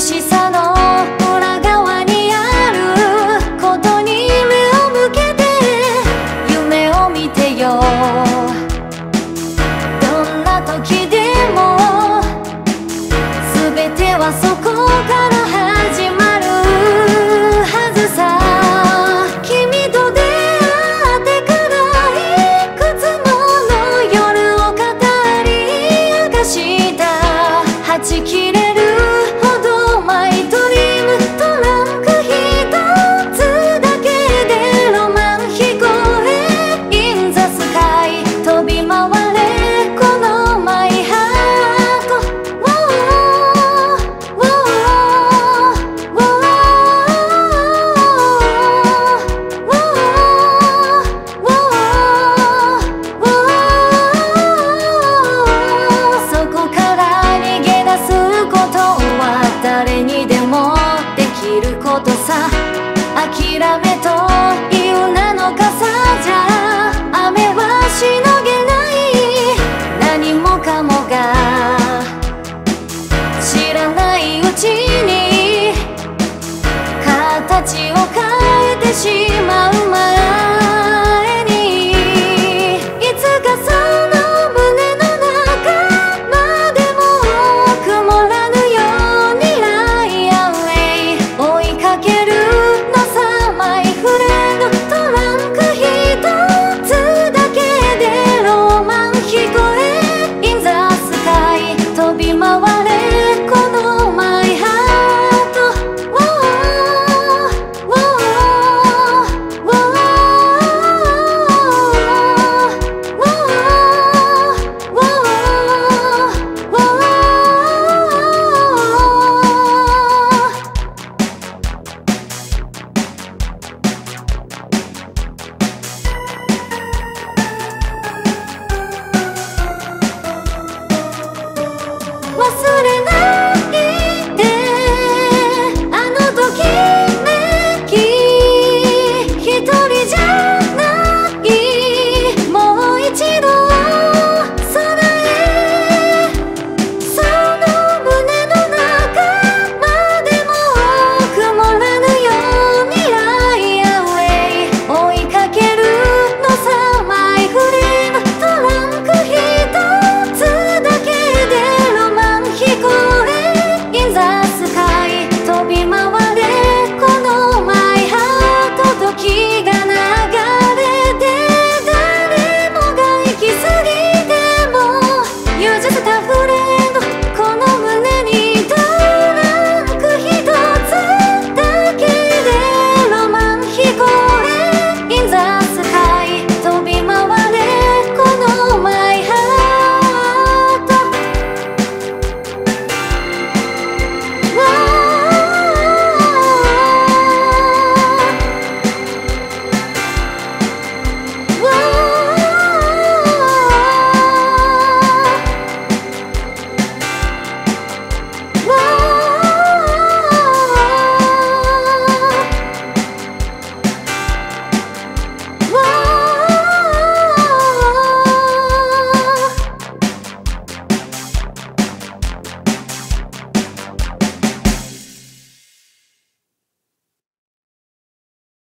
she's